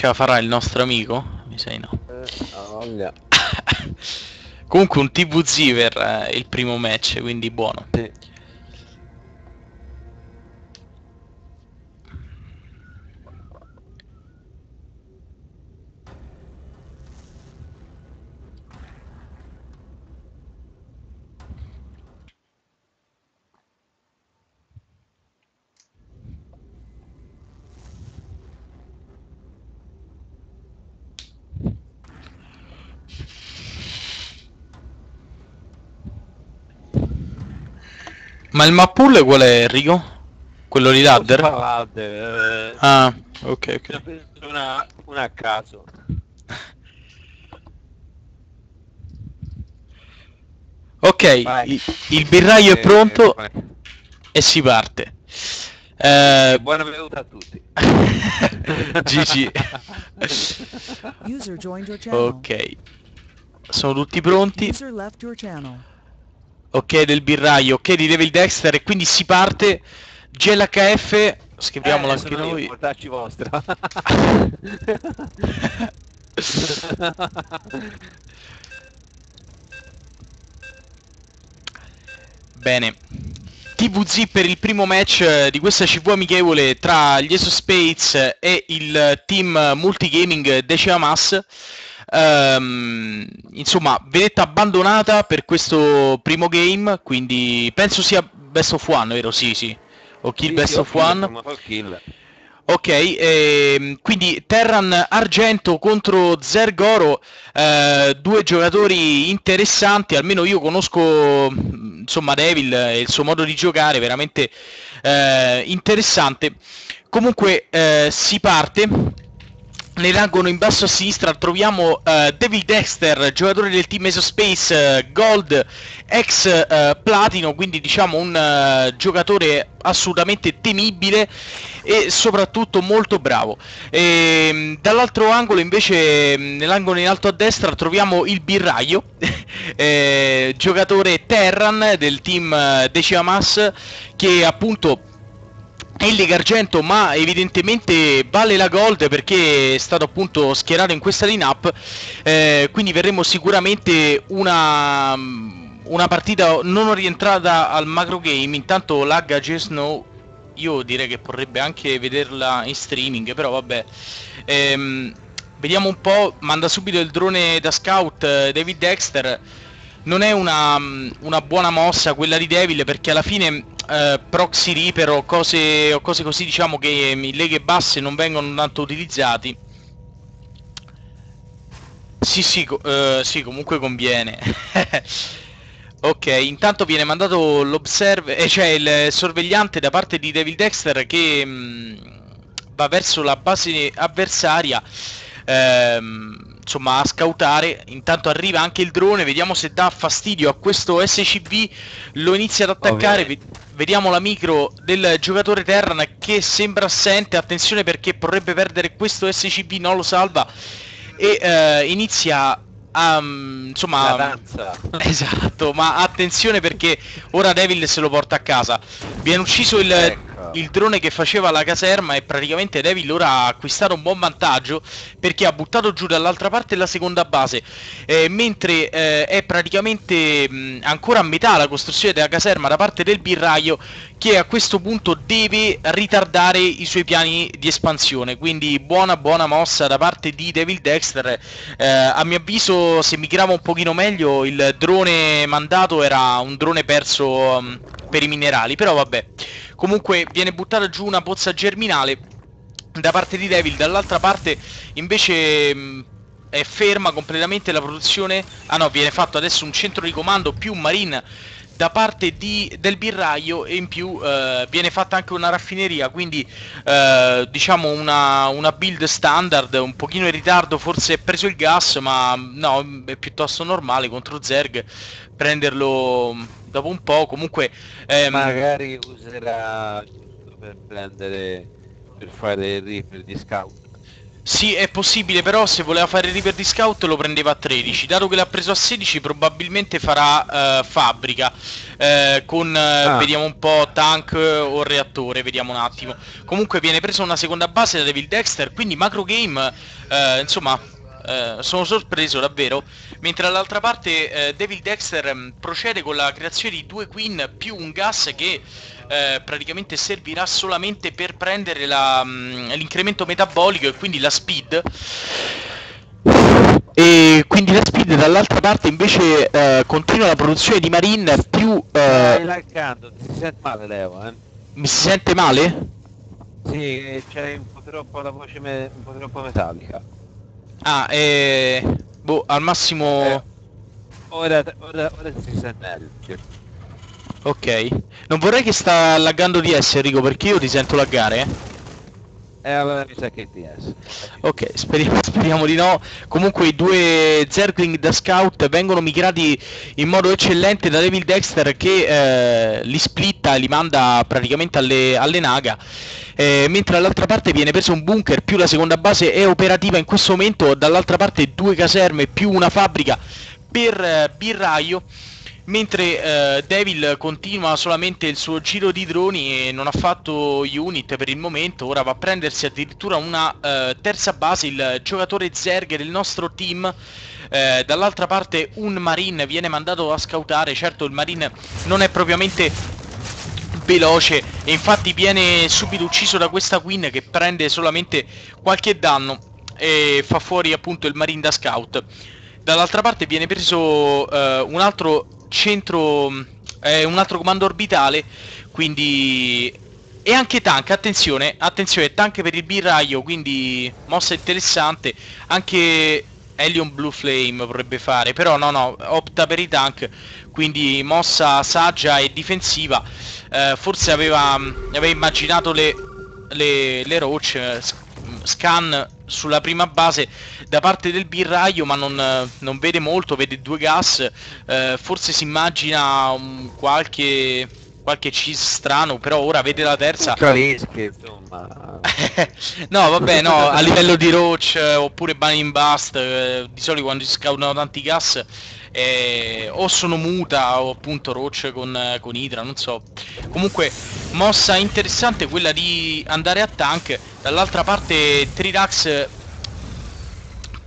Ce la farà il nostro amico? Mi sei no. Eh. Comunque un TVZ per eh, il primo match, quindi buono. Sì. Ma il mappool qual è, Enrico? Quello di ladder? Ladder, eh, Ah, ok, ok. una, una a caso. Ok, Vai. il, il birraio è Eh, pronto eh, e si parte. Eh, Buona venuta a tutti. GG. User joined your channel. ok. Sono tutti pronti. Ok del birraio, ok di Devil Dexter e quindi si parte. GLHF, scriviamolo Eh, anche noi. mortacci vostra. Bene. TVZ per il primo match eh, di questa CV amichevole tra gli Space e il team multigaming Decima Mass. Ehm, insomma, vedetta abbandonata per questo primo game, quindi penso sia best of one, vero? Sì, sì. O kill Sì, best sì, of kill, one. kill. Ok, ehm, quindi Terran Argento contro Zergoro, eh, due giocatori interessanti, almeno io conosco insomma Devil e il suo modo di giocare, veramente eh, interessante. Comunque eh, si parte. Nell'angolo in basso a sinistra troviamo eh, Devil Dexter, giocatore del team Mesospace eh, Gold, ex eh, Platino, quindi diciamo un giocatore assolutamente temibile e soprattutto molto bravo. Ehm, dall'altro angolo invece, nell'angolo in alto a destra, troviamo il Birraio, eh, giocatore Terran del team Decima Mass, che appunto è in Lega Argento ma evidentemente vale la gold perché è stato appunto schierato in questa lineup. Eh, quindi verremo sicuramente una, una partita non rientrata al macro game. Intanto lagga Snow io direi che vorrebbe anche vederla in streaming però vabbè. Ehm, vediamo un po' manda subito il drone da scout eh, David Dexter. Non è una, una buona mossa quella di Devil perché alla fine eh, proxy reaper o cose, o cose così diciamo che in leghe basse non vengono tanto utilizzati. Sì sì, co- eh, sì comunque conviene. Ok intanto viene mandato l'observer eh, cioè il sorvegliante da parte di Devil Dexter che mh, va verso la base avversaria ehm, insomma a scoutare intanto arriva anche il drone vediamo se dà fastidio a questo SCV lo inizia ad attaccare Ovviamente. vediamo la micro del giocatore Terran che sembra assente attenzione perché vorrebbe perdere questo SCV non lo salva e eh, inizia a mm, insomma. Esatto, ma attenzione perché ora Devil se lo porta a casa. Viene ucciso il, Ecco. Il drone che faceva la caserma e praticamente Devil ora ha acquistato un buon vantaggio perché ha buttato giù dall'altra parte la seconda base. Eh, mentre eh, è praticamente mh, ancora a metà la costruzione della caserma da parte del birraio che a questo punto deve ritardare i suoi piani di espansione. Quindi buona buona mossa da parte di Devil Dexter. Eh, a mio avviso se migrava un pochino meglio il drone mandato era un drone perso mm, per i minerali, però vabbè. Comunque viene buttata giù una pozza germinale da parte di Devil, dall'altra parte invece mh, è ferma completamente la produzione. Ah no, viene fatto adesso un centro di comando più marine da parte di, del birraio e in più eh, viene fatta anche una raffineria, quindi eh, diciamo una, una build standard, un pochino in ritardo, forse è preso il gas, ma no, è piuttosto normale contro Zerg prenderlo dopo un po', comunque ehm, Magari userà per prendere per fare il reaper di scout. Sì, è possibile, però se voleva fare il Reaper di Scout lo prendeva a 13. Dato che l'ha preso a 16 probabilmente farà eh, fabbrica. eh, con, eh, Ah. vediamo un po', tank o reattore, vediamo un attimo. Comunque viene presa una seconda base da Devil Dexter, quindi macro game, insomma, eh, sono sorpreso davvero. Mentre dall'altra parte eh, Devil Dexter mh, procede con la creazione di due Queen più un gas che eh, praticamente servirà solamente per prendere la, mh, l'incremento metabolico e quindi la speed. E quindi la speed dall'altra parte invece eh, continua la produzione di Marine più... Stai eh, laggando, ti si sente male Leo, eh? mi si sente male? Sì, c'è un po' troppo la voce me- un po' troppo metallica. Ah, eh, boh, al massimo... Eh. Ora, ora, ora si sente meglio. Ok. Non vorrei che sta laggando DS Enrico perché io ti sento laggare. eh. E allora mi sa che è DS. Ok, speriamo, speriamo di no. Comunque i due Zergling da scout vengono migrati in modo eccellente da Devil Dexter che eh, li splitta e li manda praticamente alle, alle Naga. Eh, mentre dall'altra parte viene preso un bunker più la seconda base è operativa in questo momento. Dall'altra parte due caserme più una fabbrica per eh, Birraio. Mentre eh, Devil continua solamente il suo giro di droni e non ha fatto unit per il momento, ora va a prendersi addirittura una eh, terza base, il giocatore Zerg del nostro team. Eh, dall'altra parte un Marine viene mandato a scoutare, certo il Marine non è propriamente veloce e infatti viene subito ucciso da questa Queen che prende solamente qualche danno e fa fuori appunto il Marine da scout. Dall'altra parte viene preso eh, un altro centro, eh, un altro comando orbitale, quindi... E anche tank, attenzione, attenzione, tank per il birraio, quindi mossa interessante, anche Helion Blue Flame vorrebbe fare, però no no, opta per i tank, quindi mossa saggia e difensiva, Eh, forse aveva, aveva immaginato le, le, le roach, eh, scan sulla prima base da parte del birraio ma non, non vede molto, vede due gas, eh, forse si immagina un qualche, qualche cheese strano, però ora vede la terza. Capischi, insomma. no, vabbè, no, a livello di Roach eh, oppure Bunny Bust, eh, di solito quando si scautano tanti gas eh, o sono muta o appunto Roach con, con Hydra, non so. Comunque, mossa interessante quella di andare a tank. Dall'altra parte Trirax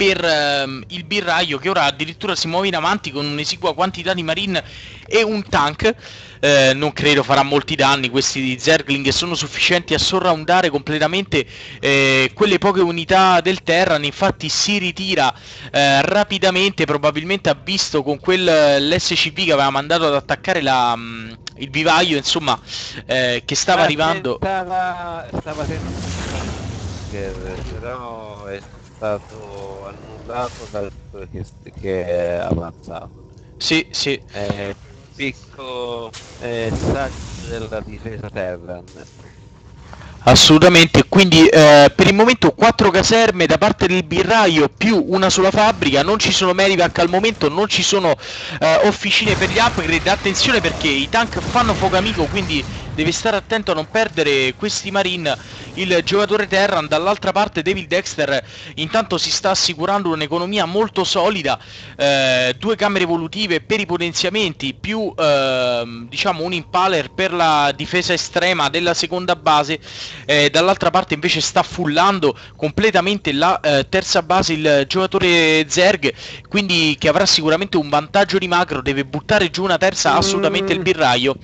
per ehm, il birraio che ora addirittura si muove in avanti con un'esigua quantità di marine e un tank. Eh, non credo farà molti danni questi di Zergling sono sufficienti a sorroundare completamente eh, quelle poche unità del Terran infatti si ritira eh, rapidamente probabilmente ha visto con quel l'SCP che aveva mandato ad attaccare la, mm, il vivaio insomma eh, che stava Ma arrivando Stava, stava però è stato annullato dal che, che è avanzato. sì sì È picco eh, saggio della difesa Terran. Assolutamente, quindi eh, per il momento 4 caserme da parte del birraio più una sola fabbrica, non ci sono Medivac al momento, non ci sono eh, officine per gli upgrade, attenzione perché i tank fanno fuoco amico, quindi deve stare attento a non perdere questi marine. Il giocatore Terran dall'altra parte Devil Dexter intanto si sta assicurando un'economia molto solida, eh, due camere evolutive per i potenziamenti più ehm, diciamo un impaler per la difesa estrema della seconda base eh, dall'altra parte invece sta fullando completamente la eh, terza base il giocatore Zerg quindi che avrà sicuramente un vantaggio di macro deve buttare giù una terza assolutamente il birraio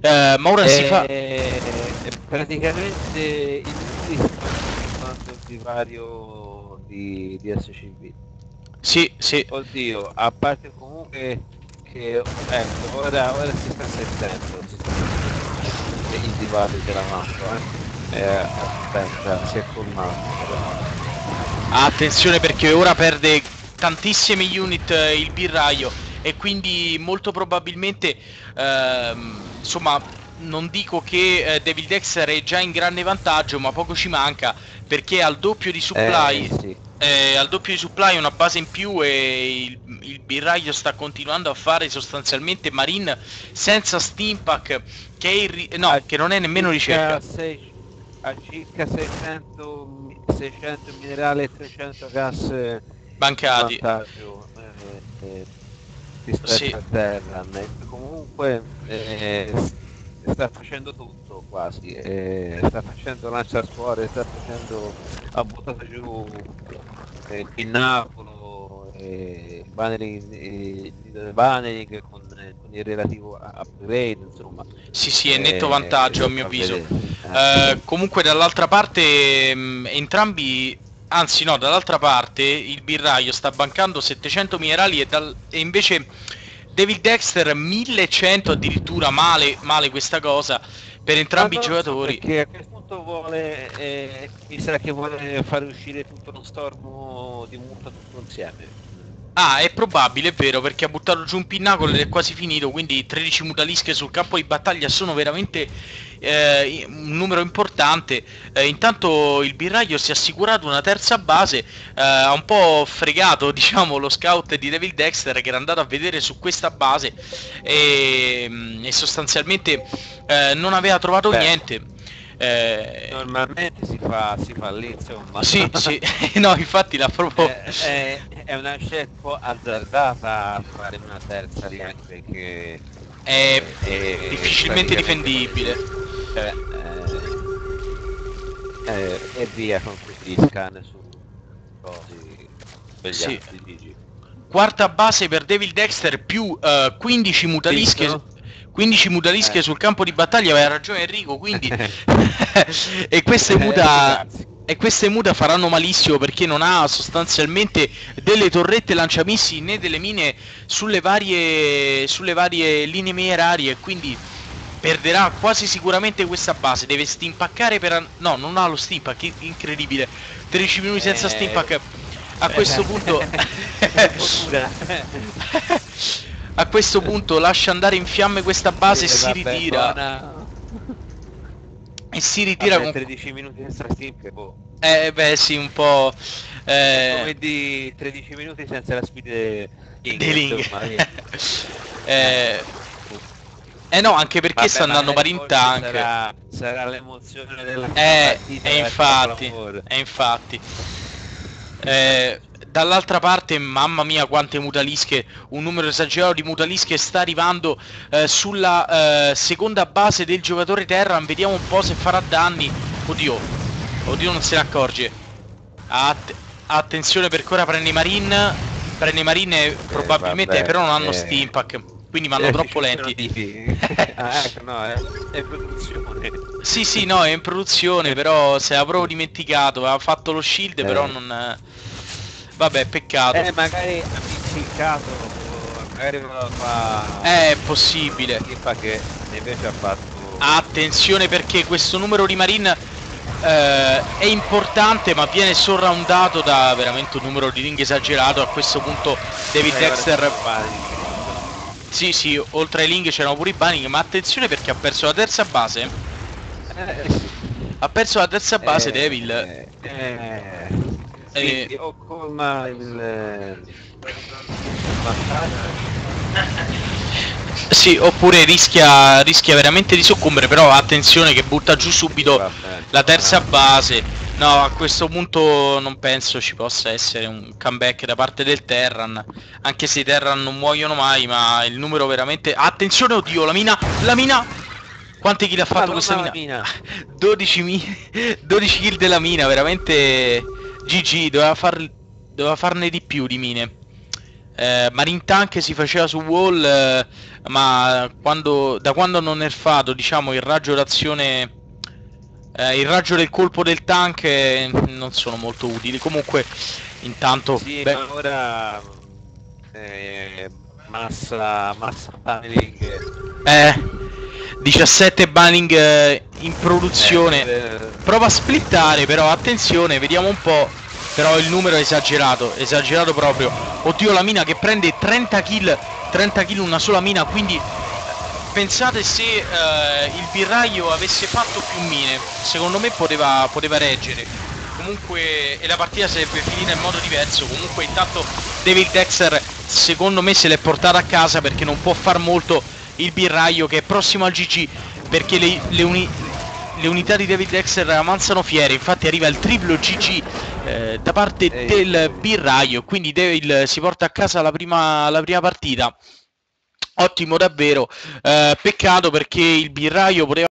Eh, ma ora si fa Eh, praticamente il quanto il divario di, di SCV. sì sì Oddio, a parte comunque che ecco, ora, ora si sta sentendo, si sta sentendo il divario della mappa, eh. Eh, aspetta, si è colmato. Attenzione perché ora perde tantissime unit eh, il birraio e quindi molto probabilmente ehm, insomma non dico che eh, Devil Dexter è già in grande vantaggio ma poco ci manca perché al doppio di supply Eh, sì. eh, al doppio di supply una base in più e il, il birraio sta continuando a fare sostanzialmente marine senza steampack che, è no, che non è nemmeno ricerca sei- a circa 600 mi- 600 minerali e 300 gas Bancati. vantaggio eh, eh, rispetto Sì. a Terran. E comunque eh, sta facendo tutto quasi, eh, sta facendo lanciastuore, sta facendo, ha buttato giù eh, il pinnacolo, eh, bannering, eh, bannering con, eh, con il relativo upgrade, insomma. Sì, sì, è netto Eh, vantaggio a lo mio avviso. Eh, comunque dall'altra parte mh, entrambi, anzi no, dall'altra parte il birraio sta bancando 700 minerali e, dal- e invece David Dexter 1100 addirittura male, male questa cosa per entrambi i lo so, giocatori. perché a questo punto vuole, eh, mi sa che vuole fare uscire tutto lo stormo di multa tutto insieme. Ah, è probabile, è vero, perché ha buttato giù un pinnacolo ed è quasi finito, quindi 13 mutalische sul campo di battaglia sono veramente eh, un numero importante. Eh, intanto il birraio si è assicurato una terza base, eh, ha un po' fregato, diciamo, lo scout di Devil Dexter che era andato a vedere su questa base e, e sostanzialmente eh, non aveva trovato Beh. niente. Eh, Normalmente si fa, si fa lì, insomma. sì, sì, no, infatti l'ha proprio... Eh, è, è una scelta azzardata fare una terza anche perché È è difficilmente difendibile. Cioè, eh, eh, e via con questi scan su cosi Sì. dici. Quarta base per Devil Dexter più eh, 15 mutalische. Visto? 15 mutalische Eh. sul campo di battaglia, aveva ragione Enrico, quindi e queste Eh, muta grazie. E queste muta faranno malissimo perché non ha sostanzialmente delle torrette lanciamissili né delle mine sulle varie sulle varie linee minerarie quindi perderà quasi sicuramente questa base, deve stimpaccare per no, non ha lo stimpack, in- incredibile. 13 minuti senza Eh. stimpack. A questo punto. A questo punto lascia andare in fiamme questa base e si ritira. E si ritira Vabbè, con... 13 minuti senza skip, boh. Eh beh sì, un po'... eh, Come di 13 minuti senza la speed de- insomma, via. eh, eh no, anche perché Vabbè, sta andando pari in tank. Sarà, sarà l'emozione della Eh, partita, e la infatti, clamore. e infatti. Eh, dall'altra parte, mamma mia, quante mutalische, un numero esagerato di mutalische sta arrivando eh, sulla eh, seconda base del giocatore Terran. Vediamo un po' se farà danni. Oddio, oddio, non se ne accorge. Att- attenzione perché ora prende i Marine. Prende i Marine, probabilmente, vabbè, però non hanno eh. Steampack. Quindi vanno Eh, troppo lenti. ah, ecco, no, è, è produzione. Sì, sì, no, è in produzione, però se proprio dimenticato, aveva fatto lo shield, Eh. però non... Vabbè, peccato. Eh, magari ha impiccato, magari lo fa... È possibile. Tipa che invece ha fatto... Attenzione perché questo numero di Marine eh, è importante, ma viene sorroundato da veramente un numero di ring esagerato. A questo punto David Eh, Dexter... Sì, sì, oltre ai link c'erano pure i banning, ma attenzione perché ha perso la terza base. Eh, sì. Ha perso la terza base Eh, Devil. Eh, eh, Eh. sì, colma il... eh. Sì, oppure rischia, rischia veramente di soccombere, però attenzione che butta giù subito la terza base. No, a questo punto non penso ci possa essere un comeback da parte del Terran. Anche se i Terran non muoiono mai, ma il numero veramente... Attenzione, oddio, la mina! La mina! Quante kill ha fatto questa mina? mina. 12, mi- 12 kill della mina, veramente GG, doveva, far- doveva farne di più di mine. Eh, Marine Tank si faceva su wall, eh, ma quando, da quando hanno nerfato diciamo, il raggio d'azione, eh, il raggio del colpo del tank eh, non sono molto utili. Comunque, intanto, Sì, beh, ma ora... eh, massa... Massa paneling... eh, 17 banning eh, in produzione. Eh, Prova a splittare però, attenzione, vediamo un po'. Però il numero è esagerato, esagerato proprio. Oddio la mina che prende 30 kill, 30 kill una sola mina, quindi eh, pensate se eh, il birraio avesse fatto più mine, secondo me poteva, poteva reggere. Comunque, e la partita sarebbe finita in modo diverso. Comunque, intanto David Dexter, secondo me, se l'è portata a casa perché non può far molto il birraio che è prossimo al GG. Perché le, le uni- le unità di David Dexter avanzano fiere, infatti arriva il triplo GG eh, da parte Ehi. del birraio, quindi Devil si porta a casa la prima, la prima partita. Ottimo davvero, Eh, peccato perché il birraio poteva